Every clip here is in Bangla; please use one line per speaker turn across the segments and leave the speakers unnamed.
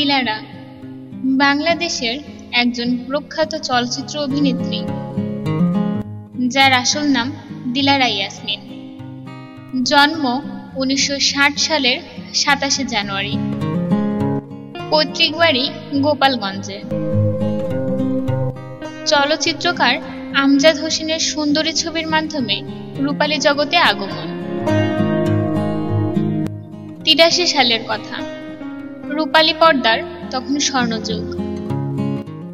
দিলারা বাংলাদেশের একজন প্রখ্যাত চলচ্চিত্র অভিনেত্রী, যার আসল নাম দিলারা ইয়াসমিন। জন্ম উনিশশো ষাট সালের সাতাশে জানুয়ারি পৈতৃক বাড়ি গোপালগঞ্জে। চলচ্চিত্রকার আমজাদ হোসেনের সুন্দরী ছবির মাধ্যমে রূপালী জগতে আগমন। তিরাশি সালের কথা। রূপালী পর্দার তখন স্বর্ণযুগ।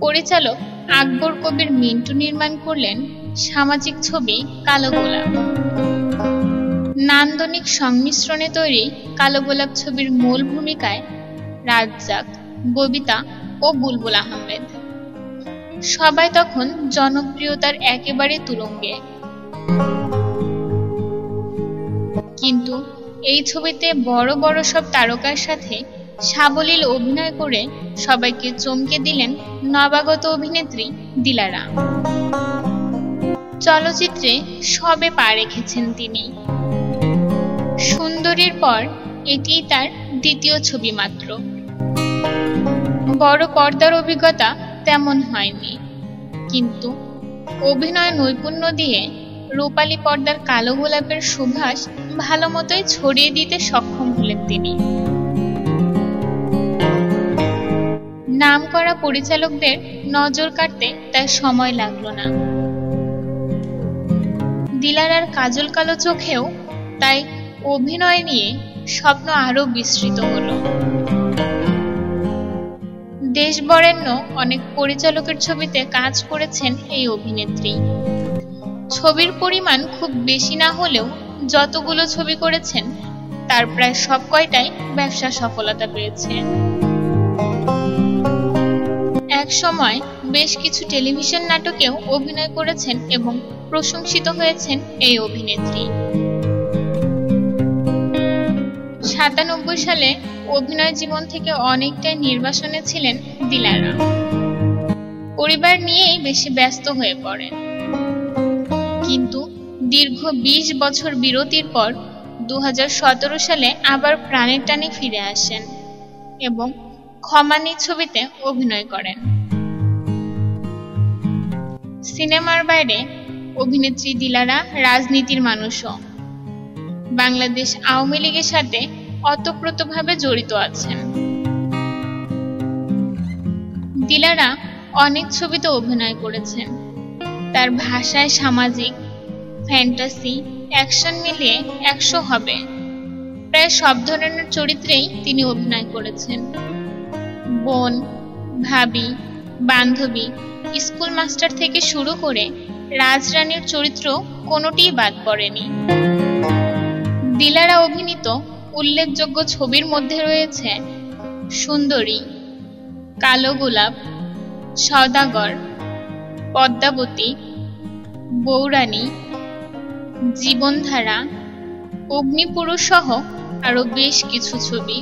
পরিচালক আকবর কবির মিন্টু নির্মাণ করলেন সামাজিক ছবি কালো গোলাপ। নান্দনিক সংমিশ্রণে তৈরি কালো গোলাপ ছবির মূল ভূমিকায় রাজ্জাক, ববিতা ও বুলবুল আহমেদ। সবাই তখন জনপ্রিয়তার একেবারে তুরঙ্গে। কিন্তু এই ছবিতে বড় বড় সব তারকার সাথে সাবলীল অভিনয় করে সবাইকে চমকে দিলেন নবাগত অভিনেত্রী দিলারা। চলচ্চিত্রে সবে পা রেখেছেন তিনি। সুন্দরীর পর এটিই তার দ্বিতীয় ছবি মাত্র। বড় পর্দার অভিজ্ঞতা তেমন হয়নি। কিন্তু অভিনয় নৈপুণ্য দিয়ে রূপালী পর্দার কালো গোলাপের সুভাষ ভালো মতোই ছড়িয়ে দিতে সক্ষম হলেন তিনি। নাম করা পরিচালকদের নজর কাটতে তার সময় লাগল না। দিলারার কাজল কালো চোখেও তাই অভিনয় নিয়ে স্বপ্ন আরও বিস্তৃত হলো। দেশ বরেণ্য অনেক পরিচালকের ছবিতে কাজ করেছেন এই অভিনেত্রী। ছবির পরিমাণ খুব বেশি না হলেও যতগুলো ছবি করেছেন, তার প্রায় সব কয়টাই ব্যবসা সফলতা পেয়েছে। এক সময় বেশ কিছু টেলিভিশন নাটকেও অভিনয় করেছেন এবং প্রশংসিত হয়েছেন এই অভিনেত্রী। সাতানব্বই সালে অভিনয় জীবন থেকে অনেকটাই নির্বাসনে ছিলেন দিলারা। পরিবার নিয়েই বেশি ব্যস্ত হয়ে পড়েন। কিন্তু দীর্ঘ ২০ বছর বিরতির পর দু হাজার সতেরো সালে আবার প্রাণের টানে ফিরে আসেন এবং ক্ষমানি ছবিতে অভিনয় করেন। সিনেমার বাইরে অভিনেত্রী দিলারা রাজনীতির মানুষও। বাংলাদেশ আওয়ামী লীগের সাথে অতপ্রতভাবে জড়িত আছেন। দিলারা অনেক ছবিতে অভিনয় করেছেন। তার ভাষায় সামাজিক, ফ্যান্টাসি, অ্যাকশন মিলিয়ে একশো হবে। প্রায় সব ধরনের চরিত্রেই তিনি অভিনয় করেছেন। বোন, ভাবি, বান্ধবী, স্কুল মাস্টার থেকে শুরু করে রাজরানীর চরিত্র কোনোটিই বাদ পড়েনি। দিলারা অভিনীত উল্লেখযোগ্য ছবির মধ্যে রয়েছে সুন্দরী, কালো গোলাপ সদাগর পদ্মাবতী, বৌরানী, জীবনধারা, অগ্নিপুরুষ সহ আরও বেশ কিছু ছবি।